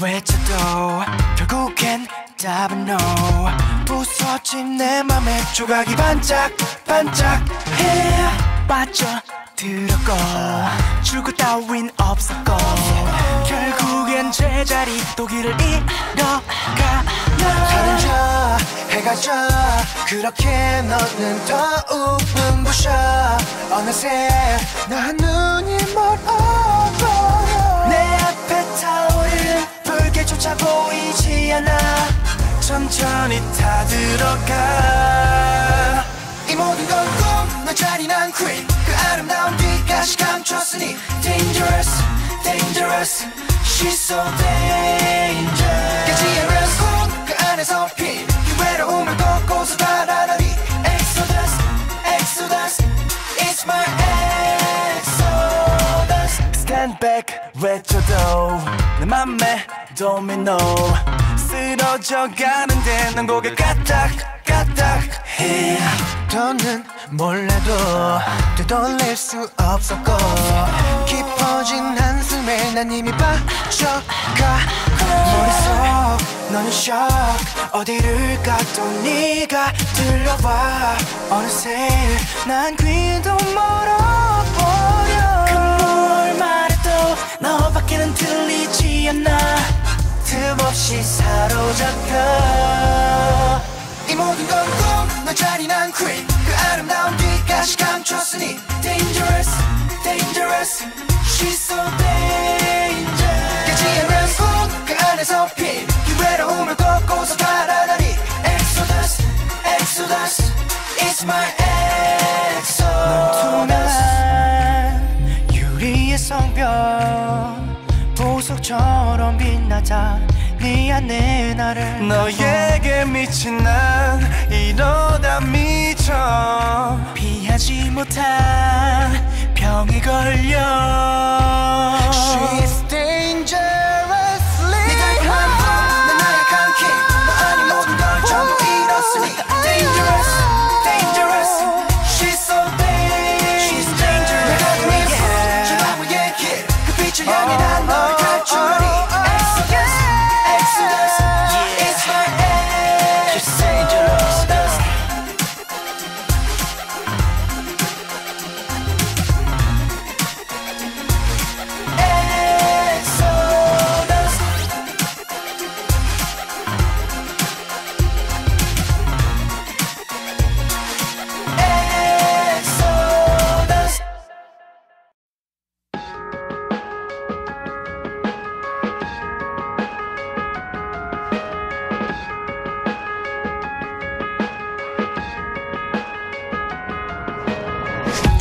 외쳐도 결국엔 답은 no. 부서진 내 맘에 조각이 반짝 반짝해 빠져들었고 출구 따윈 없었고 결국엔 제자리 또 길을 잃어가 다른 저 해가 져 그렇게 너는 더욱 눈부셔. 어느새 난 눈이 멀어버려 천천히 타들어가 이 모든 건꿈너 잔인한 queen 그 아름다운 빛까지 감췄으니 dangerous dangerous she's so dangerous dangerous 꿈그 안에서 핀 외로움을 걷고서 달아나니 Exodus Exodus It's my Exodus Stand back 외쳐도 내 맘에 도미노 쓰러져 가는데 난 고개 까딱 까딱 해 더는 몰라도 되돌릴 수 없었고 깊어진 한숨에 난 이미 빠져가 머릿속 너는 쇼 어디를 가도 네가 들려와. 어느새 난 귀도 멀어 틈없이 사로잡혀. 이 모든 건꿈너 잔인한 queen 그 아름다운 빛까지 감췄으니 dangerous dangerous she's so dangerous. 깨지 않는 꿈그 안에서 핀 기회로움을 걷고서 달아나니 Exodus Exodus It's my Exodus. 유리의 성벽 보석처럼 빛나자 네 안에 나를. 너에게 미친 난 이러다 미쳐. 피하지 못한 병에 걸려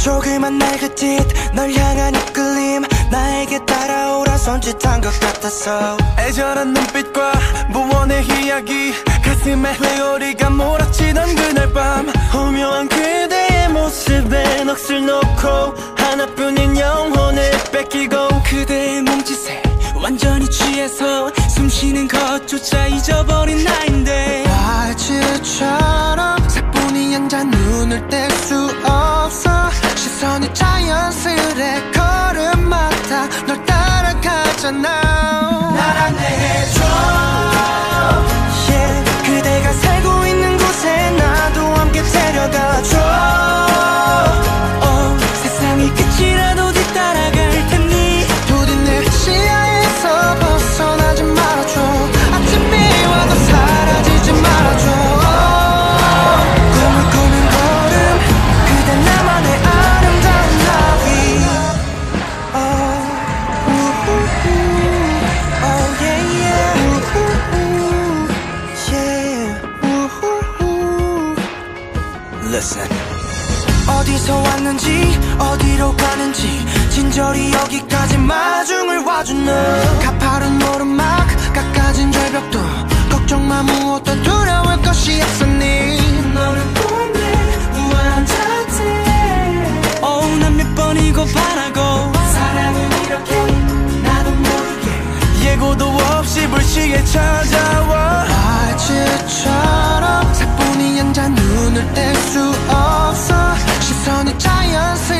조그만 날 그짓 널 향한 이끌림. 나에게 따라오라 손짓한 것 같았어 애절한 눈빛과 무언의 이야기. 가슴에 회오리가 몰아치던 그날 밤. 오묘한 그대의 모습에 넋을 놓고 하나뿐인 영혼을 뺏기고 그대의 몸짓에 완전히 취해서 숨쉬는 것조차 잊어버린 나인 자연스레 걸음마다 널 따라가잖아 Listen 어디서 왔는지 어디로 가는지 진저리 여기까지 마중을 너 가파른 오르막 깎아진 절벽도 걱정 마 무엇도 두려울 것이 없으니? 너를 보내 무한한 자태 oh, 난몇 번이고 바라고 사랑은 이렇게 나도 모르게 예고도 없이 불시에 찾아와. 알지처럼 양자 눈을 뗄 수 없어. 시선이 자연스레